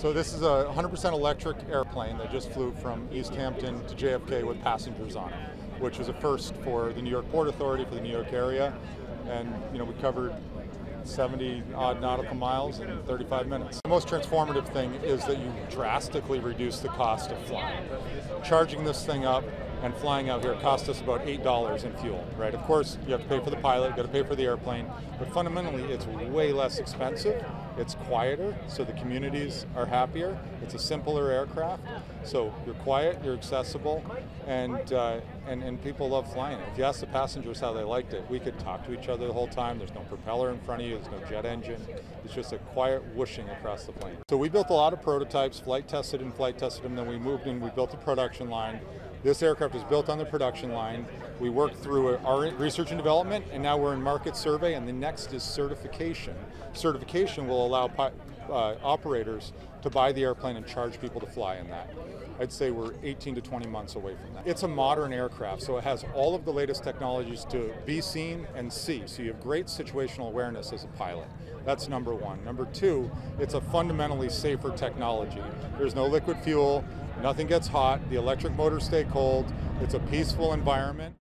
So this is a 100% electric airplane that just flew from East Hampton to JFK with passengers on it, which was a first for the New York Port Authority for the New York area. And you know, we covered 70 odd nautical miles in 35 minutes. The most transformative thing is that you drastically reduce the cost of flying. Charging this thing up and flying out here cost us about $8 in fuel, right? Of course, you have to pay for the pilot, you got to pay for the airplane, but fundamentally it's way less expensive. It's quieter, so the communities are happier. It's a simpler aircraft, so you're quiet, you're accessible, and, uh, and, and people love flying it. If you ask the passengers how they liked it, we could talk to each other the whole time. There's no propeller in front of you, there's no jet engine. It's just a quiet whooshing across the plane. So we built a lot of prototypes, flight tested and flight tested them, then we moved in, we built a production line. This aircraft is built on the production line. We worked through our research and development, and now we're in market survey, and the next is certification. Certification will allow uh, operators to buy the airplane and charge people to fly in that. I'd say we're 18 to 20 months away from that. It's a modern aircraft, so it has all of the latest technologies to be seen and see. So you have great situational awareness as a pilot. That's number one. Number two, it's a fundamentally safer technology. There's no liquid fuel, nothing gets hot, the electric motors stay cold, it's a peaceful environment.